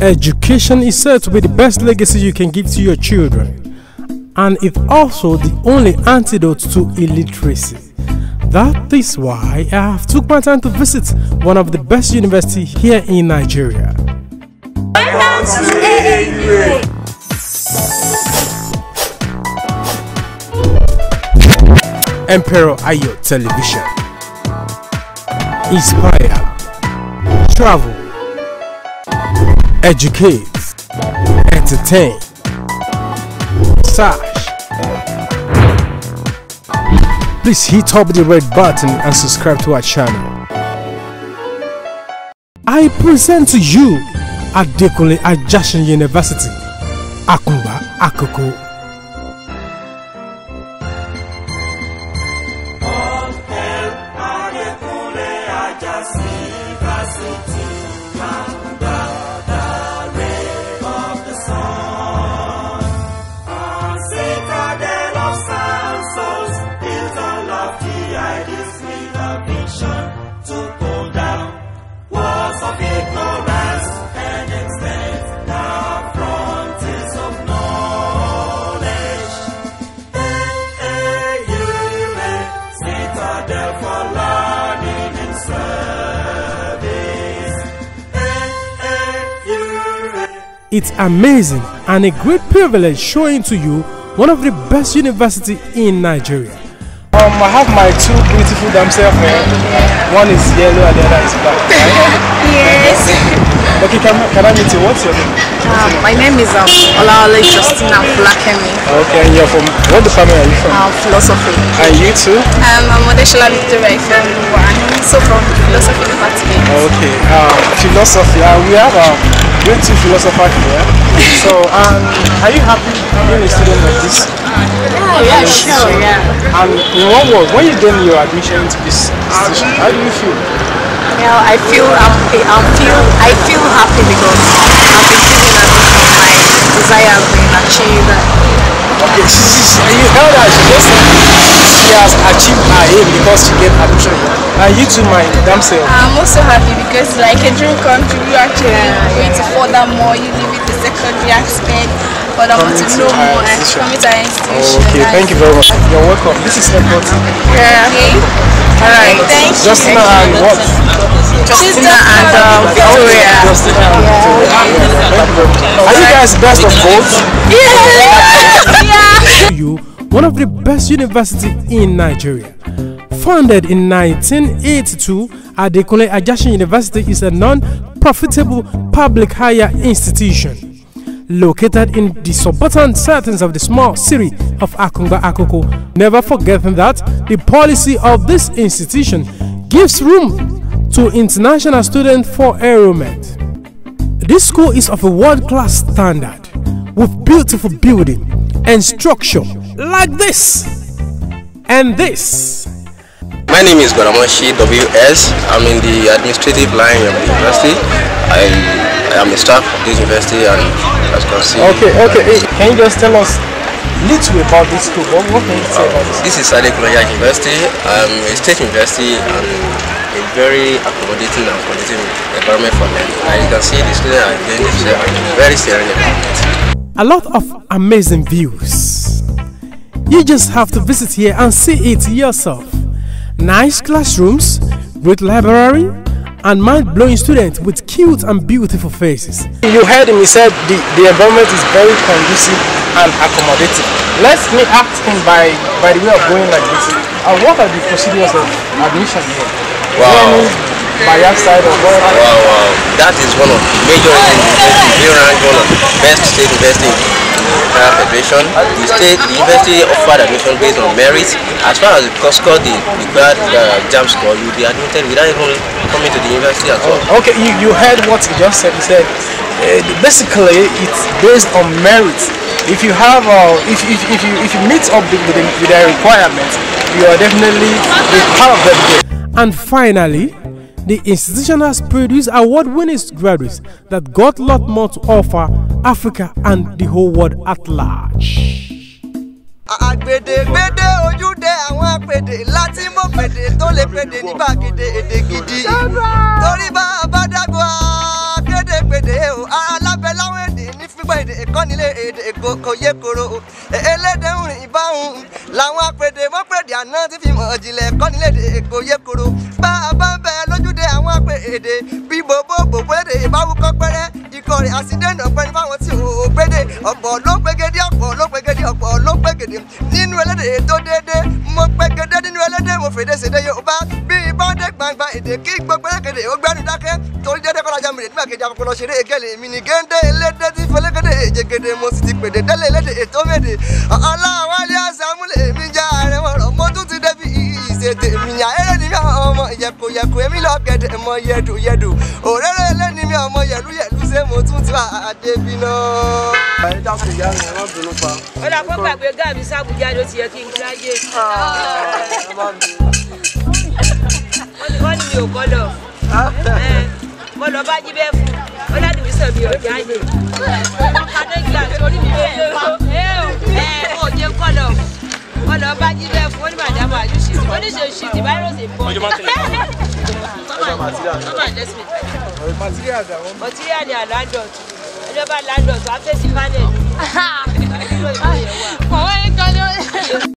Education is said to be the best legacy you can give to your children, and it's also the only antidote to illiteracy. That is why I have took my time to visit one of the best universities here in Nigeria. Emperor Ayo Television. Inspire, travel, educate, entertain, search. Please hit up the red button and subscribe to our channel. I present to you Adekunle Ajasin University, Akungba Akoko. It's amazing and a great privilege showing to you one of the best university in Nigeria. Um, I have my two beautiful damsels here. One is yellow and the other is black. Right? Yes. Okay, can, can I meet you? What's your name? Um, my name is um, Olaole Justina Folakemi. Okay, and you're from what department are you from? Um, philosophy. And you too? Um, I'm Odeshola Victoria Ifeoluwa. I'm also from philosophy department. Okay, um, philosophy. Uh, we have um, great two philosophers here. So, um, are you happy being a student of this? Yeah, yeah, sure, yeah. And in one word, when you gain your admission into this institution, how do you feel? Well, I feel I'm, I'm feel I feel happy because I've been given a lot of my desire has been achieved. Okay, you heard her, she just said she has achieved her aim because she get admission here. And you too, my damn self. I'm also happy because like a dream come true, you actually going to further more, you live with the secondary aspect, more to Coming to know more and come to our institution. Okay, thank you very much. You're welcome. This is Airport. Yeah. Okay. Alright, thank you. Justina and what? Justina and um, Victoria. Justina and Victoria. Thank you very much. Are you guys best of both? Yeah. One of the best universities in Nigeria. Founded in 1982, Adekunle Ajasin University is a non-profitable public higher institution located in the suburban settings of the small city of Akungba Akoko. Never forgetting that the policy of this institution gives room to international students for enrollment. This school is of a world-class standard with beautiful building and structure like this and this. My name is Goramoshi WS. I'm in the administrative line of the university. I, I am a staff of this university and as you can see. Okay, okay. Hey, can you just tell us little about this school? What, what can you say about this? This is Adekunle University. I'm a state university and a very accommodating and accommodating environment for learning. As you can see, the students are themselves in a very serene environment. A lot of amazing views. You just have to visit here and see it yourself. Nice classrooms, great library, and mind-blowing students with cute and beautiful faces. You heard him, he said the, the environment is very conducive and accommodating. Let me ask him by, by the way of going like this. Uh, what are the procedures of admission here? Wow. By your side or what? Wow, wow. That is one of the major universities. We rank one of the best state university in the entire federation. The state, the university offered admission based on merit. As far as the course score, the required uh, exam score, you'll be admitted without even coming to the university at all. Okay, you, you heard what he just said. He said uh, basically it's based on merit. If you have, uh, if, if, if you if you meet up with the, with the requirements, you are definitely part of them. And finally, the institution has produced award-winning graduates that got a lot more to offer Africa and the whole world at large. àgbèdègbèdè ojúde àwọn àpèdè láti mọ pèdè tó lè pèdè ní gbàgede èdè gidi torí bá a bá dàgbà àgbèdègbèdè o alábẹ́. kọ́ nílé èdè kò kò yé koro elédè ń rìn báhùn làwọn apèdè wọ́n pèdè àná tí fi mọ̀ jìnlẹ̀ kọ́ nílé èdè kò yé koro bá a bá apèdè bí bòbó bòbó èdè ìbáwú kọ́ pẹ́rẹ́. Ikọ̀ rẹ̀ àsìdẹ́nà pẹ́ni fáwọn tí ò gbédè ọ̀pọ̀ ló pégédé ọ̀pọ̀ ló pégédé ọ̀pọ̀ ló pégédé nínú elédè tó dédé mo pégédé nínú elédè mo fèdè sèdè Yorùbá. Bí ìbọn dé gbangba èdè kí gbogbo elékedè ó gbẹ́nu dákẹ́. Torí dédé kọ́lá jẹ́ mìíràn nígbà kejì àkọ́kọ́ ṣeré egéle mi ní géńdé elédè tí fẹlẹ́gẹ́dẹ́ èjègèdè mo sì ti pèdè délé elédè ètò mèdè. Ọ̀làwálé àṣàmúlẹ̀ mi já ààrẹ mọ̀rọ̀ mo tún ti débi ìṣètè mi yàn eré ni mi ọmọ ìyẹ̀kùyẹ̀kù èmi lọ gẹ̀dẹ̀ mọ yẹ̀dù yẹ̀dù òréré eléni mi ọmọ yẹ̀lú yẹ̀lú ṣé mo tún ti náà. ẹ dákun ìyá mi ẹ má bínú pa. ó dà kó gbàgbé gáà mi sábùjá ló ti yẹ kí n má bínú. wọ́n ní mi ò kọ́ lọ. Mo lọ bá jí bẹ́ẹ̀ fún. Ó láti mi sàn mi ò jáde kàdégbà torí mi ẹ ò jẹ kọ́ lọ wọ́n lọ bá jíde fún wọn ní màdàmú àyùsí tí wọ́n ní ṣe ṣí ti báyìí rọ̀ṣẹ̀ bọ́. ọjọ́ máa tẹ̀lé mọtíríà ni àládọ̀tù ẹjọ́ bá ládọ̀tù á fèsì pánẹ̀lì. kọ̀wé kan ló.